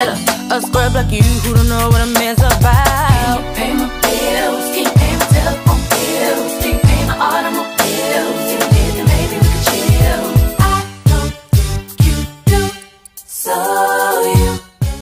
A scrub like you who don't know what a man's about.